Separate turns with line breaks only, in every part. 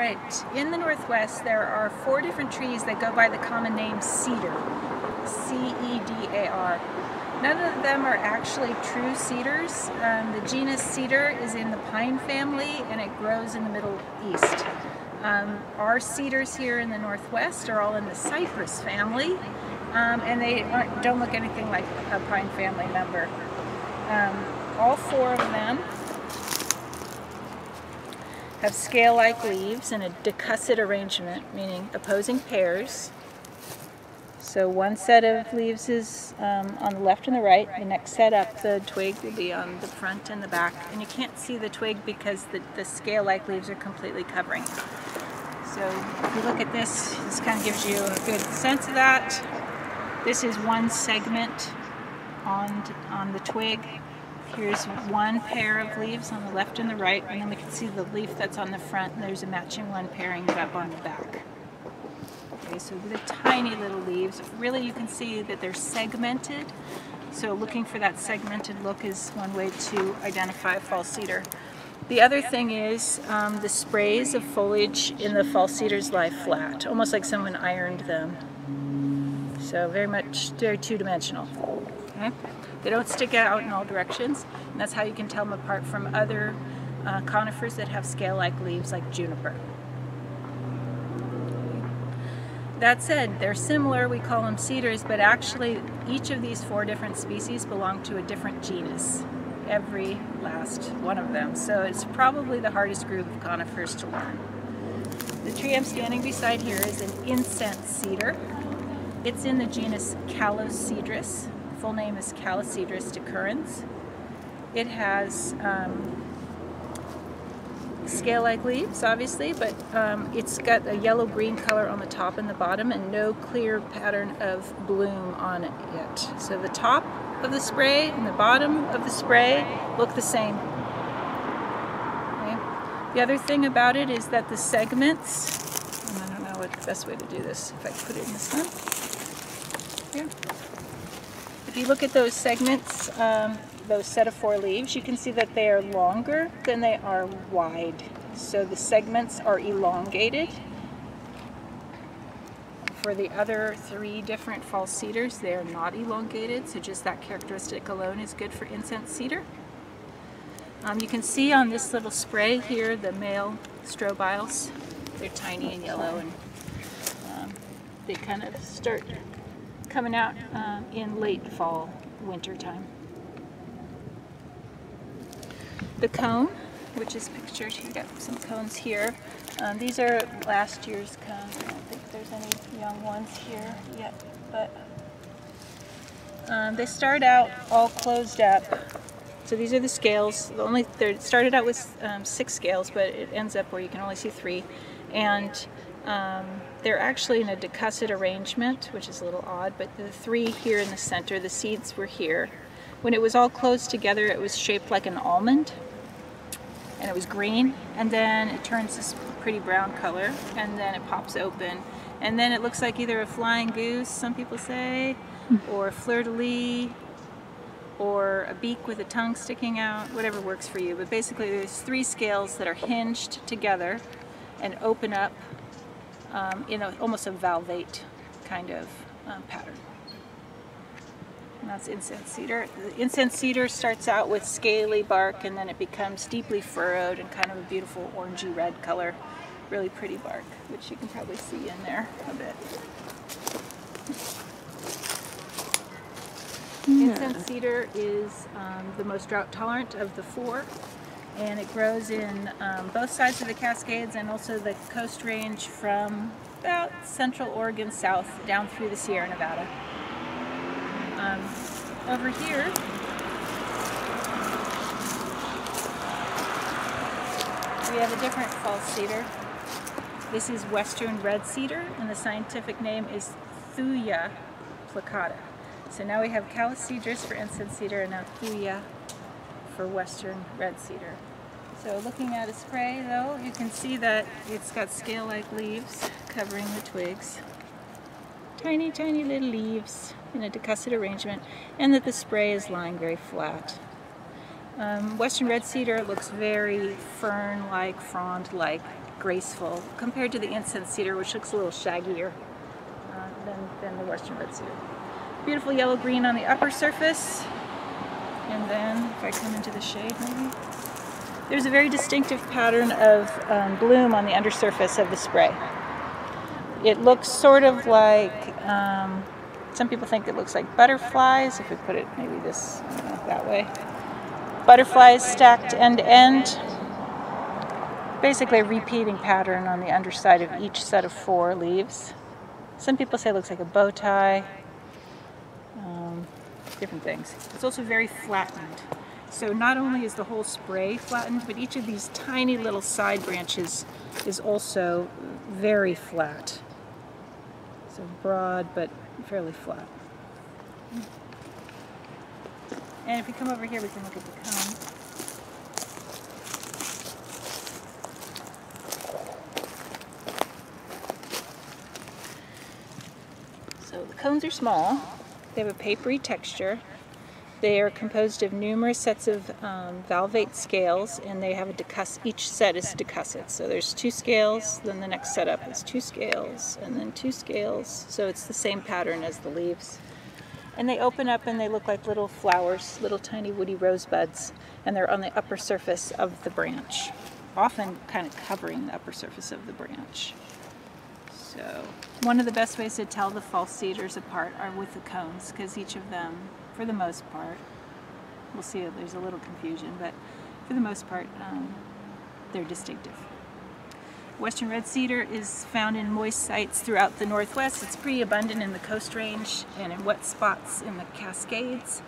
right, in the Northwest there are four different trees that go by the common name cedar, C-E-D-A-R. None of them are actually true cedars. Um, the genus cedar is in the pine family and it grows in the Middle East. Um, our cedars here in the Northwest are all in the cypress family um, and they don't look anything like a pine family member. Um, all four of them have scale-like leaves in a decussate arrangement, meaning opposing pairs. So one set of leaves is um, on the left and the right. The next set up, the twig will be on the front and the back. And you can't see the twig because the, the scale-like leaves are completely covering. So if you look at this, this kind of gives you a good sense of that. This is one segment on, on the twig. Here's one pair of leaves on the left and the right, and then we can see the leaf that's on the front, and there's a matching one pairing up on the back. Okay, so the tiny little leaves, really you can see that they're segmented. So looking for that segmented look is one way to identify false cedar. The other thing is um, the sprays of foliage in the false cedars lie flat, almost like someone ironed them. So very much, they're two-dimensional. Okay? They don't stick out in all directions, and that's how you can tell them apart from other uh, conifers that have scale-like leaves like juniper. That said, they're similar, we call them cedars, but actually each of these four different species belong to a different genus, every last one of them. So it's probably the hardest group of conifers to learn. The tree I'm standing beside here is an incense cedar. It's in the genus Calocedrus. Full name is Calocedrus decurrens. It has um, scale-like leaves, obviously, but um, it's got a yellow-green color on the top and the bottom and no clear pattern of bloom on it. So the top of the spray and the bottom of the spray look the same. Okay. The other thing about it is that the segments, I don't know what the best way to do this, if I put it in this one. You look at those segments, um, those set of four leaves, you can see that they are longer than they are wide. So the segments are elongated. For the other three different false cedars, they are not elongated, so just that characteristic alone is good for incense cedar. Um, you can see on this little spray here the male strobiles. They're tiny and yellow and um, they kind of start coming out uh, in late fall, winter time. The cone, which is pictured, you got some cones here. Um, these are last year's cones. I don't think there's any young ones here yet, but um, they start out all closed up. So these are the scales. The only they started out with um, six scales, but it ends up where you can only see three, and um, they're actually in a decussate arrangement, which is a little odd. But the three here in the center, the seeds were here. When it was all closed together, it was shaped like an almond and it was green and then it turns this pretty brown color and then it pops open and then it looks like either a flying goose some people say or a fleur-de-lis or a beak with a tongue sticking out whatever works for you but basically there's three scales that are hinged together and open up um, in a, almost a valvate kind of um, pattern and that's incense cedar. The incense cedar starts out with scaly bark and then it becomes deeply furrowed and kind of a beautiful orangey red color. Really pretty bark, which you can probably see in there a bit. Yeah. Incense cedar is um, the most drought tolerant of the four and it grows in um, both sides of the Cascades and also the coast range from about central Oregon south down through the Sierra Nevada. Um, over here, we have a different false cedar. This is western red cedar, and the scientific name is Thuja plicata. So now we have Calocedrus for incense cedar and now Thuja for western red cedar. So looking at a spray though, you can see that it's got scale-like leaves covering the twigs tiny, tiny little leaves in a decussate arrangement, and that the spray is lying very flat. Um, Western red cedar looks very fern-like, frond-like, graceful compared to the incense cedar, which looks a little shaggier uh, than, than the western red cedar. Beautiful yellow green on the upper surface. And then if I come into the shade maybe, there's a very distinctive pattern of um, bloom on the undersurface of the spray. It looks sort of like, um, some people think it looks like butterflies, if we put it maybe this, know, that way. Butterflies stacked end to end. Basically a repeating pattern on the underside of each set of four leaves. Some people say it looks like a bow tie different things. It's also very flattened. So not only is the whole spray flattened, but each of these tiny little side branches is also very flat. So broad, but fairly flat. And if we come over here, we can look at the cone. So the cones are small, they have a papery texture. They are composed of numerous sets of um, valvate scales, and they have a decuss. Each set is decussate. So there's two scales, then the next setup is two scales, and then two scales. So it's the same pattern as the leaves. And they open up and they look like little flowers, little tiny woody rosebuds, and they're on the upper surface of the branch, often kind of covering the upper surface of the branch. So one of the best ways to tell the false cedars apart are with the cones because each of them, for the most part, we'll see if there's a little confusion, but for the most part, um, they're distinctive. Western red cedar is found in moist sites throughout the northwest. It's pretty abundant in the coast range and in wet spots in the Cascades.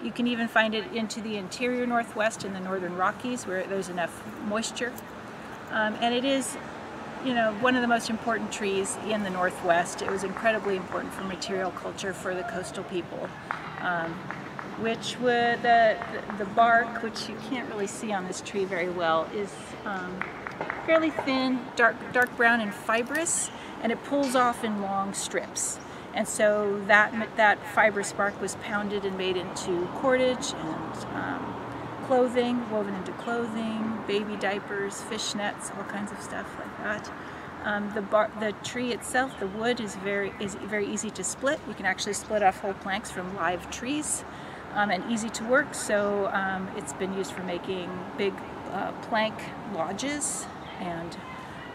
You can even find it into the interior northwest in the northern Rockies where there's enough moisture. Um, and it is you know, one of the most important trees in the Northwest. It was incredibly important for material culture for the coastal people. Um, which would, the, the bark, which you can't really see on this tree very well, is um, fairly thin, dark, dark brown and fibrous, and it pulls off in long strips. And so that, that fibrous bark was pounded and made into cordage and um, clothing, woven into clothing, baby diapers, fishnets, all kinds of stuff like that. Um, the, bar, the tree itself, the wood, is very is very easy to split. You can actually split off whole planks from live trees, um, and easy to work. So um, it's been used for making big uh, plank lodges and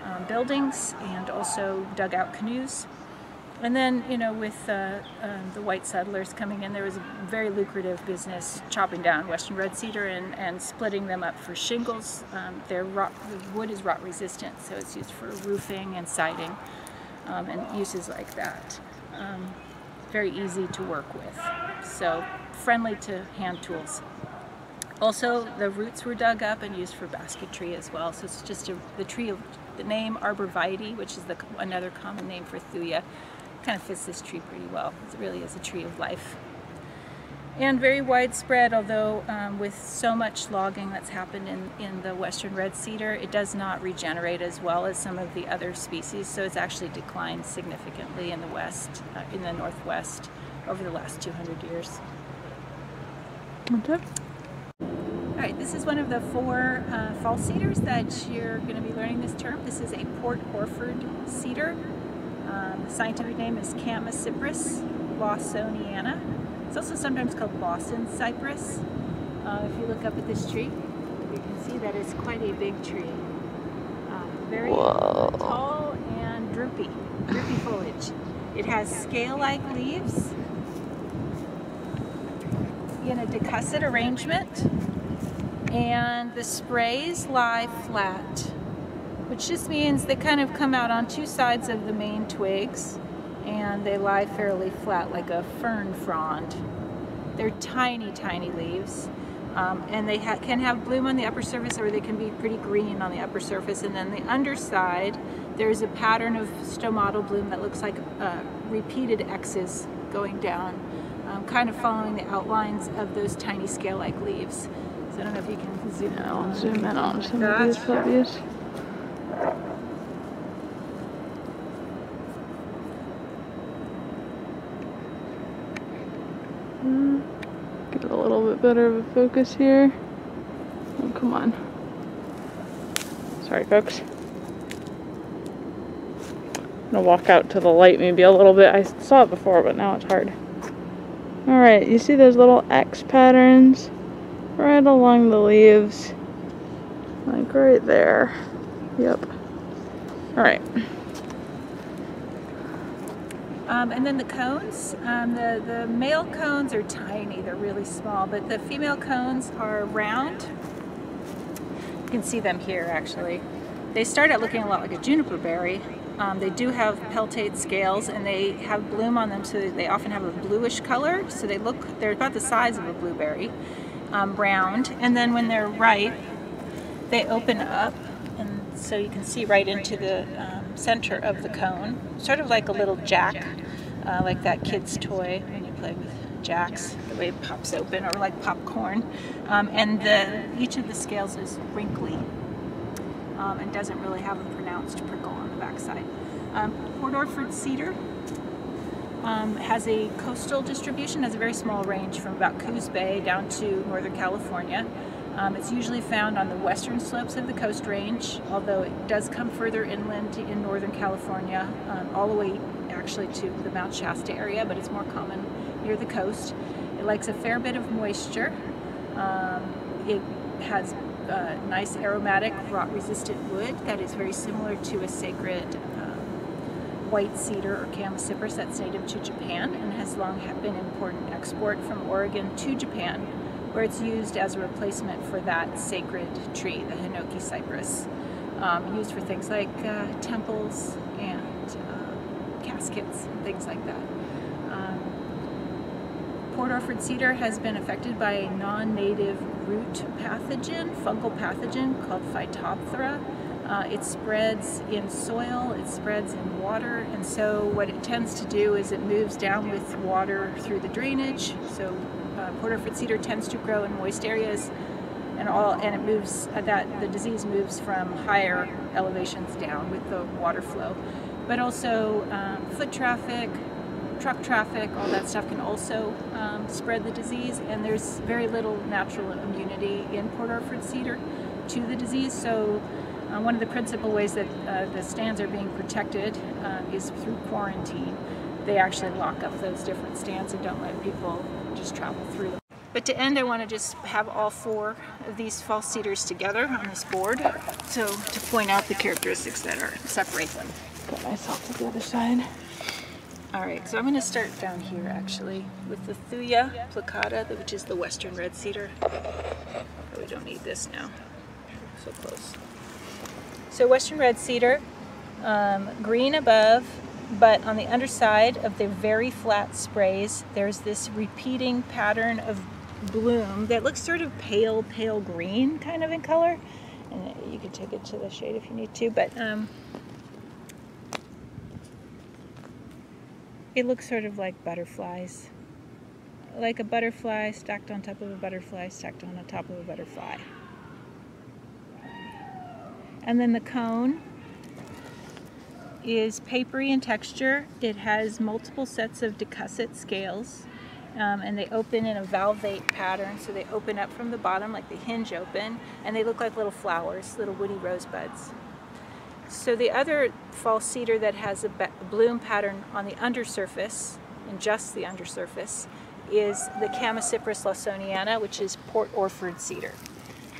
um, buildings, and also dugout canoes. And then, you know, with uh, uh, the white settlers coming in, there was a very lucrative business chopping down western red cedar and, and splitting them up for shingles. Um, their rot, the wood is rot resistant, so it's used for roofing and siding um, and uses like that. Um, very easy to work with, so friendly to hand tools. Also, the roots were dug up and used for basketry as well, so it's just a, the tree of the name arborvitae, which is the, another common name for thuja, kind of fits this tree pretty well. It really is a tree of life. And very widespread, although um, with so much logging that's happened in, in the western red cedar, it does not regenerate as well as some of the other species, so it's actually declined significantly in the west, uh, in the northwest, over the last 200 years.
Okay.
All right, this is one of the four uh, false cedars that you're going to be learning this term. This is a Port Orford cedar. Um, the scientific name is Chamaecyparis lawsoniana. It's also sometimes called Lawson cypress. Uh, if you look up at this tree, you can see that it's quite a big tree. Uh, very Whoa. tall and droopy, droopy foliage. It has scale-like leaves in a decussate arrangement and the sprays lie flat which just means they kind of come out on two sides of the main twigs and they lie fairly flat like a fern frond. They're tiny, tiny leaves. Um, and they ha can have bloom on the upper surface or they can be pretty green on the upper surface. And then the underside, there's a pattern of stomatal bloom that looks like uh, repeated X's going down, um, kind of following the outlines of those tiny scale-like leaves. So I don't know if you can zoom in.
I'll zoom in on some of these puppies. Get a little bit better of a focus here. Oh, come on. Sorry, folks. I'm gonna walk out to the light maybe a little bit. I saw it before, but now it's hard. All right, you see those little X patterns right along the leaves, like right there. Yep. All right.
Um, and then the cones, um, the, the male cones are tiny, they're really small, but the female cones are round. You can see them here actually. They start out looking a lot like a juniper berry. Um, they do have peltate scales and they have bloom on them so they often have a bluish color. So they look, they're about the size of a blueberry, um, browned. And then when they're ripe, they open up and so you can see right into the um, center of the cone, sort of like a little jack, uh, like that kid's toy when you play with jacks, the way it pops open, or like popcorn. Um, and the, each of the scales is wrinkly um, and doesn't really have a pronounced prickle on the backside. Um, Port Orford cedar um, has a coastal distribution, has a very small range from about Coos Bay down to Northern California. Um, it's usually found on the western slopes of the Coast Range, although it does come further inland in Northern California, um, all the way actually to the Mount Shasta area, but it's more common near the coast. It likes a fair bit of moisture. Um, it has uh, nice aromatic rot-resistant wood that is very similar to a sacred um, white cedar or Chamaecyparis that's native to Japan and has long been an important export from Oregon to Japan where it's used as a replacement for that sacred tree, the Hinoki cypress, um, used for things like uh, temples and uh, caskets and things like that. Um, Port Orford cedar has been affected by a non-native root pathogen, fungal pathogen called Phytophthora. Uh, it spreads in soil, it spreads in water, and so what it tends to do is it moves down with water through the drainage. So Port Orford cedar tends to grow in moist areas, and all, and it moves uh, that the disease moves from higher elevations down with the water flow, but also um, foot traffic, truck traffic, all that stuff can also um, spread the disease, and there's very little natural immunity in Port Orford cedar to the disease. So uh, one of the principal ways that uh, the stands are being protected uh, is through quarantine. They actually lock up those different stands and don't let people just travel through them. But to end, I want to just have all four of these false cedars together on this board, so to point out the characteristics that are separate them.
Put myself to the other side.
All right, so I'm going to start down here actually with the Thuja plicata, which is the western red cedar. Oh, we don't need this now. So close. So western red cedar, um, green above, but on the underside of the very flat sprays, there's this repeating pattern of bloom that looks sort of pale, pale green kind of in color. And you can take it to the shade if you need to, but um, it looks sort of like butterflies. Like a butterfly stacked on top of a butterfly, stacked on the top of a butterfly. And then the cone is papery in texture. It has multiple sets of decussate scales um, and they open in a valvate pattern. So they open up from the bottom like the hinge open and they look like little flowers, little woody rosebuds. So the other false cedar that has a bloom pattern on the undersurface, and just the undersurface, is the Chamaecyparis lawsoniana, which is Port Orford cedar.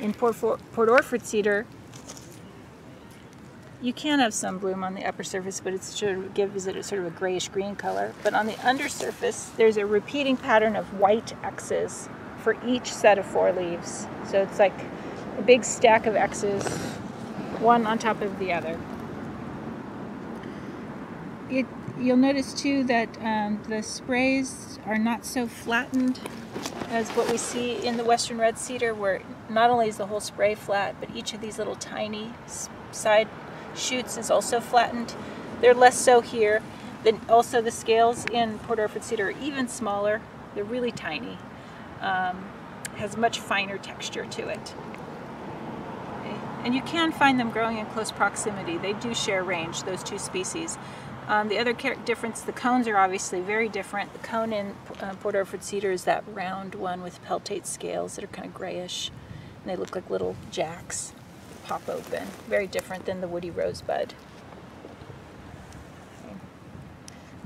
In Port, Port Orford cedar, you can have some bloom on the upper surface, but it sort of gives it a sort of a grayish green color. But on the undersurface, there's a repeating pattern of white X's for each set of four leaves. So it's like a big stack of X's, one on top of the other. It, you'll notice too that um, the sprays are not so flattened as what we see in the western red cedar where not only is the whole spray flat but each of these little tiny side shoots is also flattened. They're less so here. Then also the scales in Port Orford cedar are even smaller. They're really tiny. Um, has much finer texture to it. Okay. And you can find them growing in close proximity. They do share range, those two species. Um, the other difference, the cones are obviously very different. The cone in uh, Port Orford cedar is that round one with peltate scales that are kind of grayish. And they look like little jacks pop open. Very different than the woody rosebud.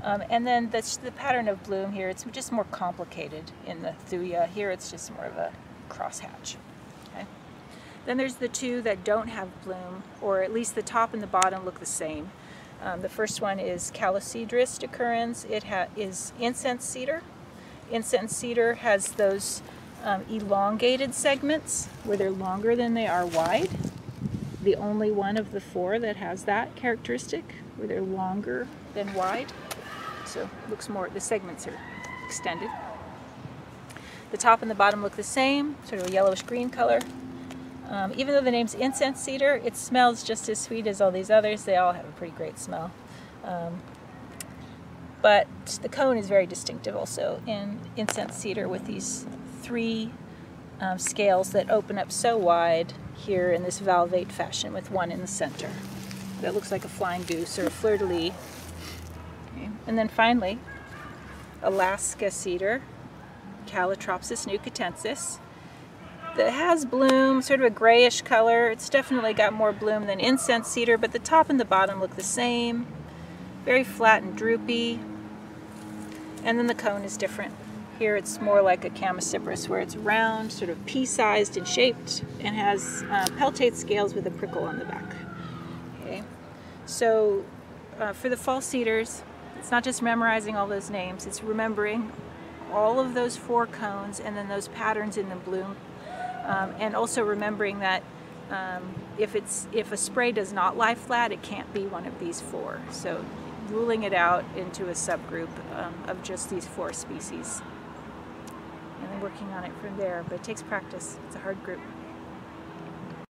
Um, and then the, the pattern of bloom here, it's just more complicated in the thuja. Here it's just more of a crosshatch. Okay. Then there's the two that don't have bloom, or at least the top and the bottom look the same. Um, the first one is Calocedrus decurrens. It is incense cedar. Incense cedar has those um, elongated segments where they're longer than they are wide. The only one of the four that has that characteristic, where they're longer than wide. So looks more, the segments are extended. The top and the bottom look the same, sort of a yellowish green color. Um, even though the name's incense cedar, it smells just as sweet as all these others. They all have a pretty great smell. Um, but the cone is very distinctive also in incense cedar with these three um, scales that open up so wide here in this valvate fashion with one in the center. That looks like a flying goose or a fleur-de-lis. Okay. And then finally, Alaska cedar, Callitropsis nootkatensis that has bloom, sort of a grayish color. It's definitely got more bloom than incense cedar, but the top and the bottom look the same. Very flat and droopy. And then the cone is different. Here it's more like a chamaecyparis where it's round, sort of pea-sized and shaped, and has uh, peltate scales with a prickle on the back. Okay, so uh, for the false cedars, it's not just memorizing all those names, it's remembering all of those four cones and then those patterns in the bloom um, and also remembering that um, if it's if a spray does not lie flat, it can't be one of these four. So ruling it out into a subgroup um, of just these four species. Working on it from there, but it takes practice. It's a hard group.